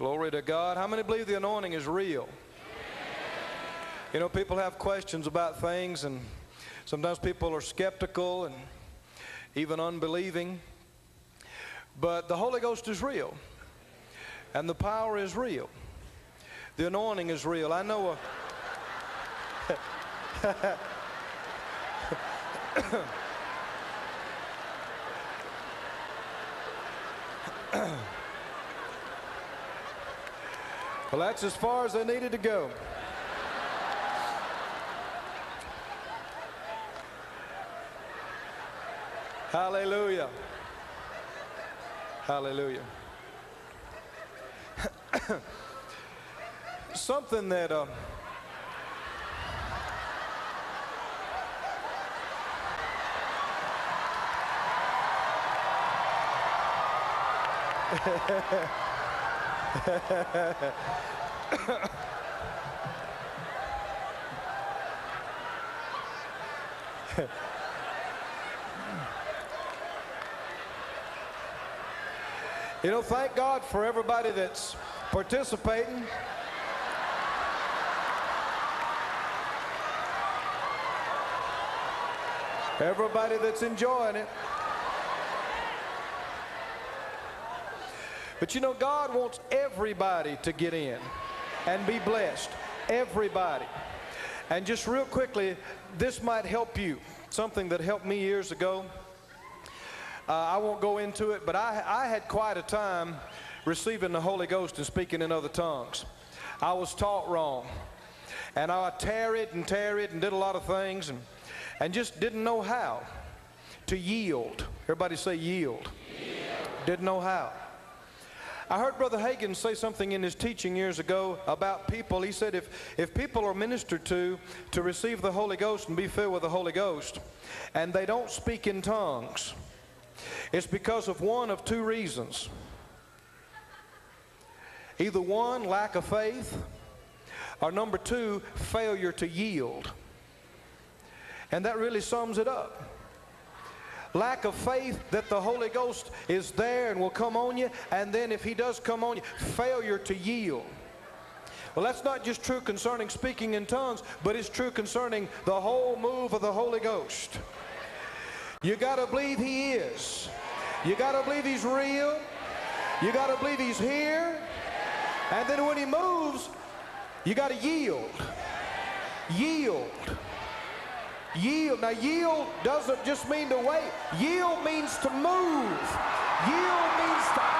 Glory to God. How many believe the anointing is real? You know, people have questions about things, and sometimes people are skeptical and even unbelieving. But the Holy Ghost is real, and the power is real. The anointing is real. I know a. well, that's as far as I needed to go. Hallelujah. Hallelujah. Something that. Uh, you know, thank God for everybody that's participating. Everybody that's enjoying it. But you know, God wants everybody to get in and be blessed. Everybody. And just real quickly, this might help you. Something that helped me years ago. Uh, I won't go into it, but I, I had quite a time receiving the Holy Ghost and speaking in other tongues. I was taught wrong. And I tarried and tarried and did a lot of things and, and just didn't know how to yield. Everybody say yield. yield. Didn't know how. I heard Brother Hagin say something in his teaching years ago about people. He said if, if people are ministered to to receive the Holy Ghost and be filled with the Holy Ghost, and they don't speak in tongues, it's because of one of two reasons. Either one, lack of faith, or number two, failure to yield. And that really sums it up lack of faith that the Holy Ghost is there and will come on you, and then if He does come on you, failure to yield. Well, that's not just true concerning speaking in tongues, but it's true concerning the whole move of the Holy Ghost. You got to believe He is. You got to believe He's real. You got to believe He's here. And then when He moves, you got to yield. Yield. Yield. Now, yield doesn't just mean to wait. Yield means to move. Yield means to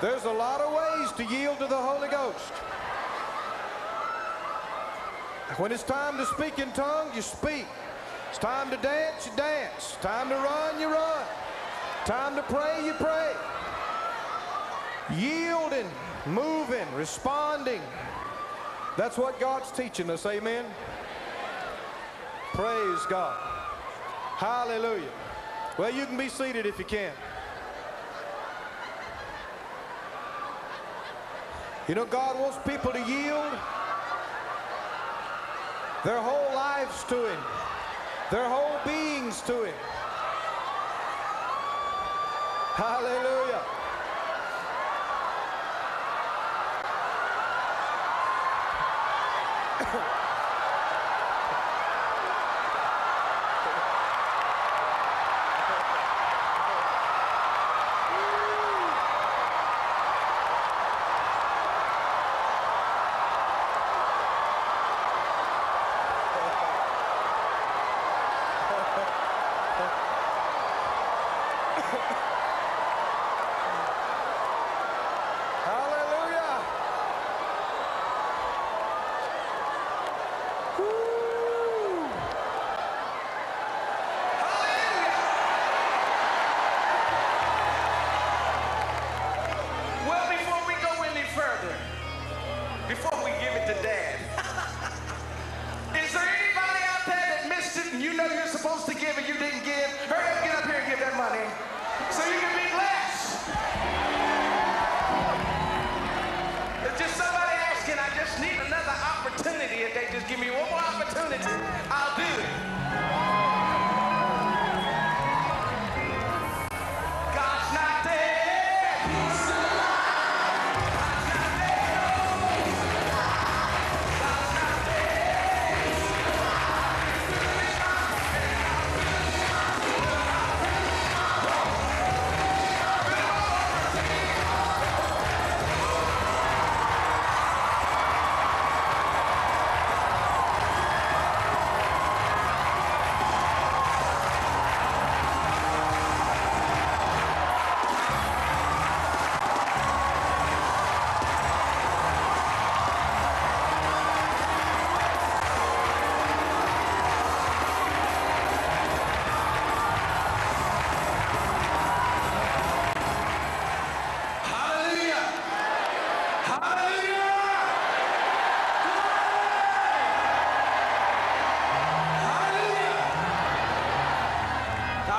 There's a lot of ways to yield to the Holy Ghost. When it's time to speak in tongues, you speak. It's time to dance, you dance. Time to run, you run. Time to pray, you pray. Yielding, moving, responding. That's what God's teaching us, amen? Praise God. Hallelujah. Well, you can be seated if you can. You know, God wants people to yield their whole lives to Him, their whole beings to Him. Hallelujah.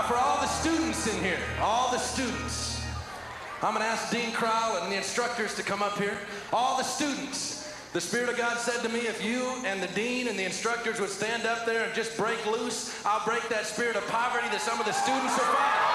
For all the students in here, all the students, I'm going to ask Dean Crowell and the instructors to come up here. All the students, the Spirit of God said to me, if you and the dean and the instructors would stand up there and just break loose, I'll break that spirit of poverty that some of the students are fighting.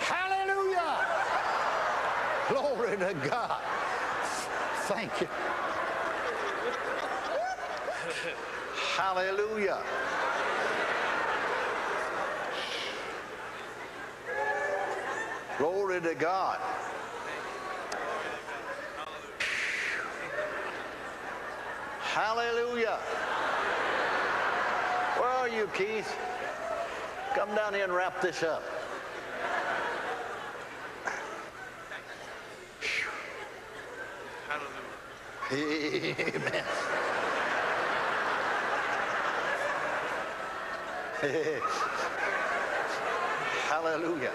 Hallelujah. Glory to God. Thank you. Hallelujah. Glory to God. Hallelujah. Where are you, Keith? Come down here and wrap this up. Hallelujah. Amen. Hallelujah.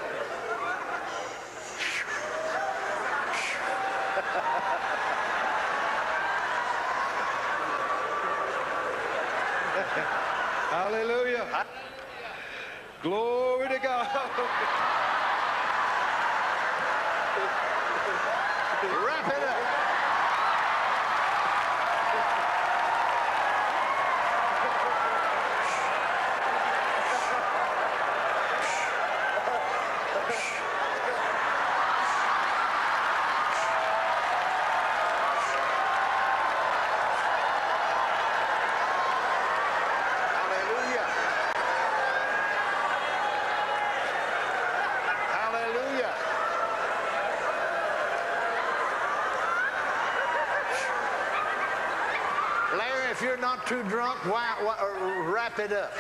Hallelujah. Glory to God. Wrap it up. Hallelujah. Hallelujah. Larry, if you're not too drunk, why, why, uh, wrap it up.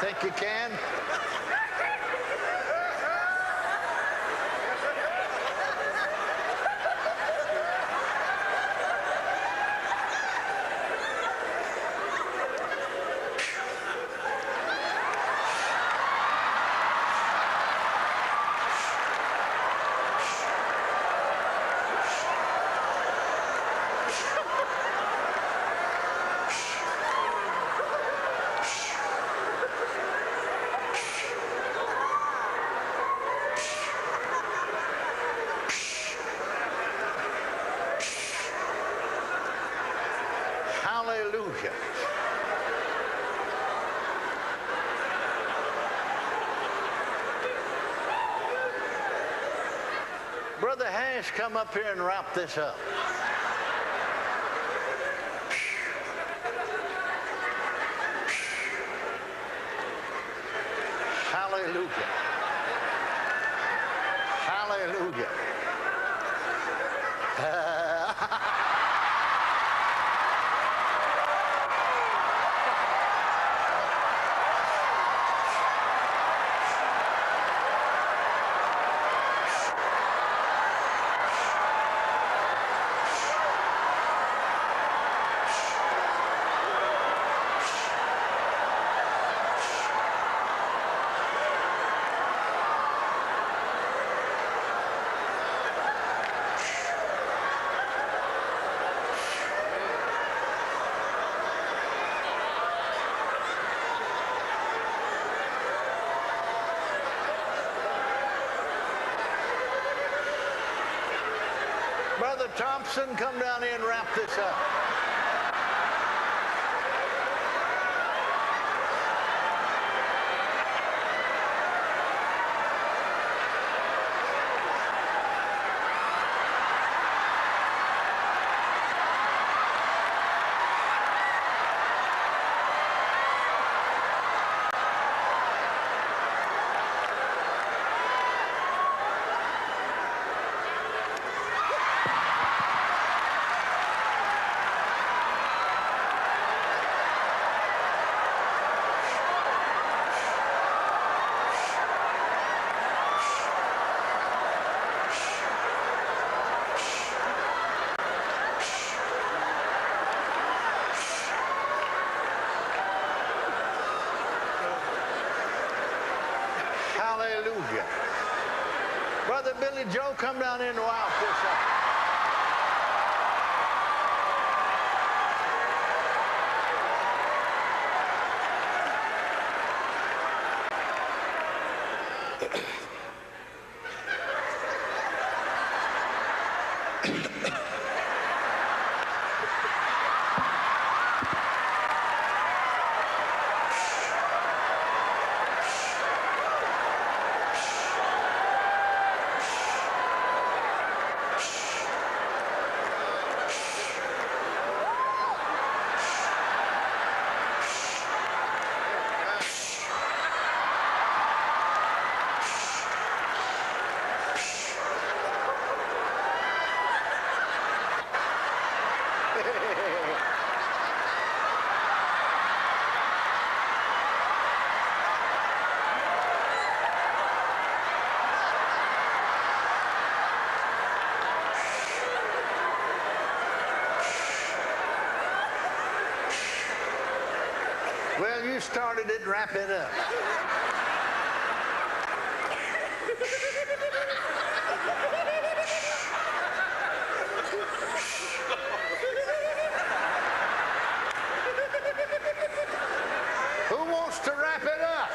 Think you can? Hallelujah. Brother Hash, come up here and wrap this up. Hallelujah. Brother Thompson, come down here and wrap this up. said, Joe, come down in and wow for a second. Uh, started it, wrap it up. Who wants to wrap it up?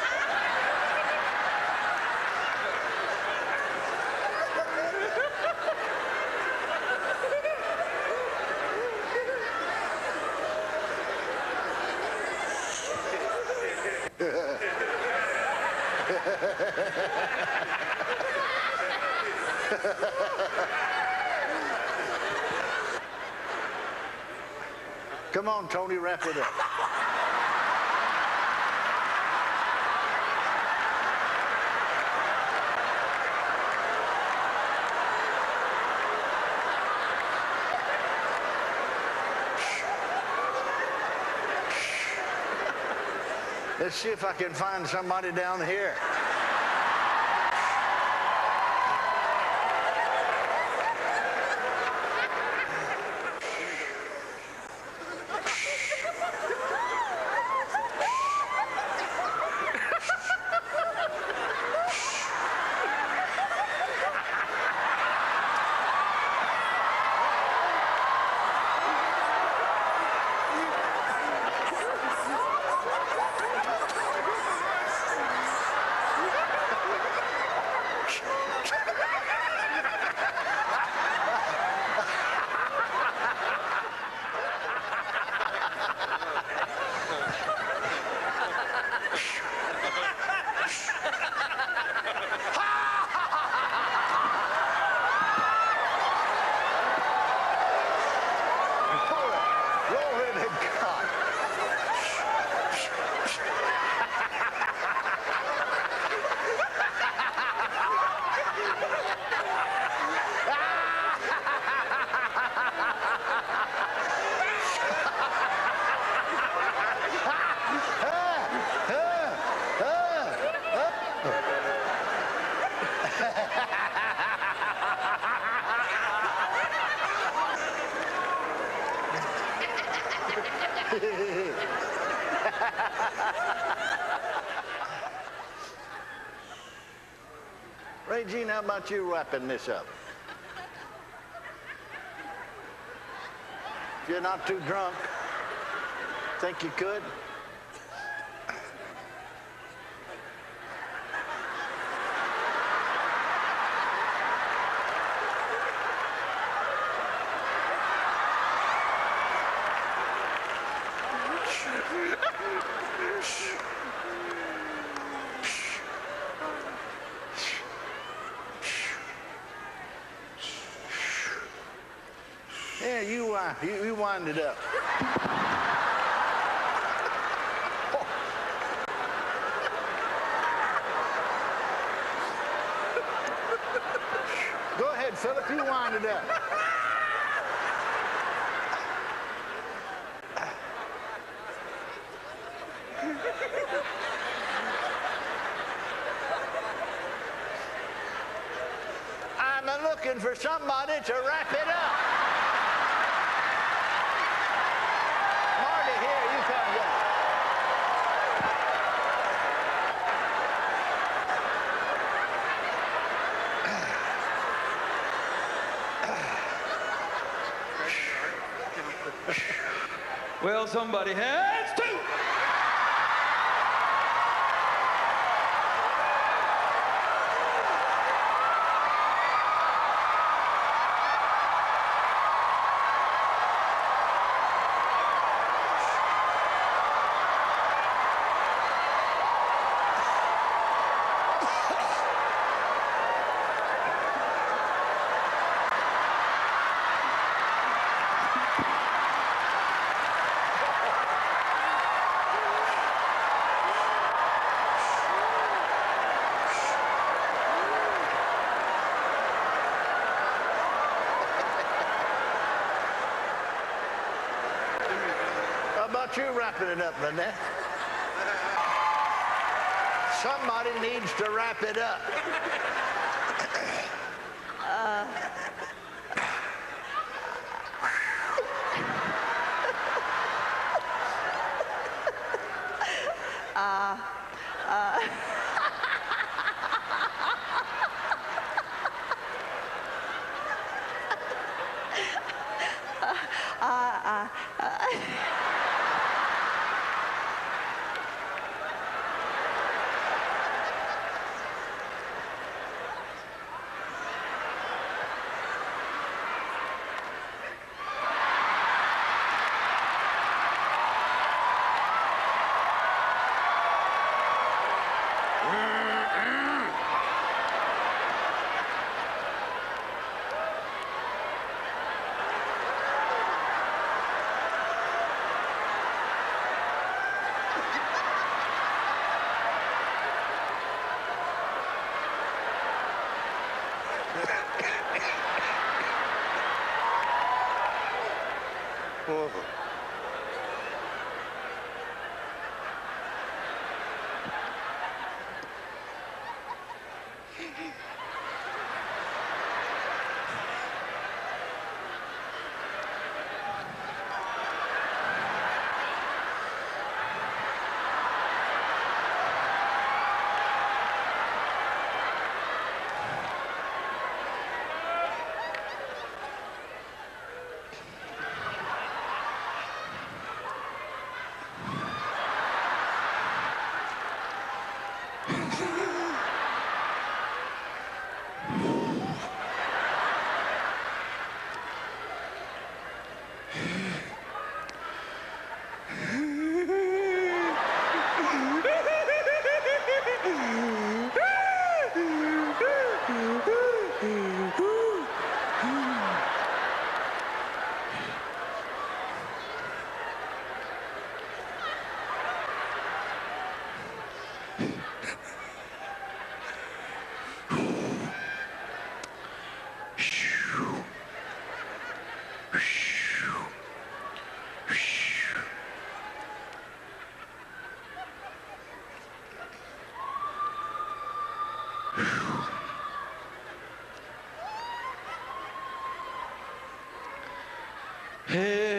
Come on, Tony, wrap it up. Let's see if I can find somebody down here. Glory to God. Regine, how about you wrapping this up? If you're not too drunk, think you could? Yeah, you, you, wind it up. Go ahead, Philip, you wind it up. I'm looking for somebody to wrap it up. Marty, here, you come down. Well, somebody has about you wrapping it up, Lynette? Somebody needs to wrap it up. Hey.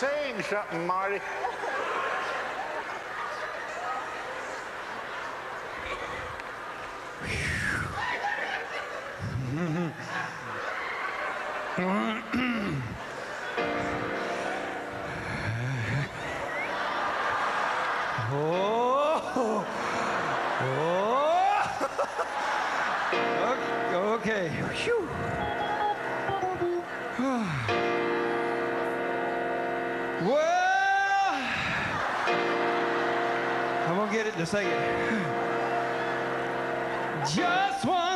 saying something, Marty. oh. Oh. okay. Just say it. Just one.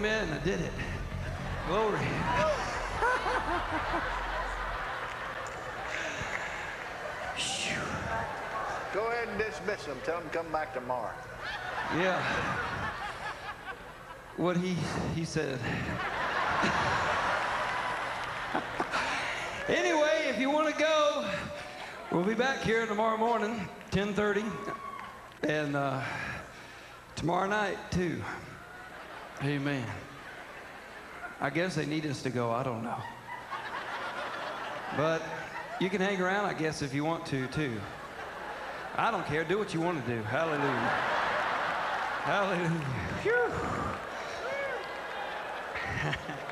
To. I did it. Glory. Go ahead and dismiss them. Tell them to come back tomorrow. Yeah. What he he said. anyway, if you want to go, we'll be back here tomorrow morning, 10:30, and uh, tomorrow night too. Amen. I guess they need us to go. I don't know. But you can hang around, I guess, if you want to too. I don't care. Do what you want to do. Hallelujah. Hallelujah. Phew.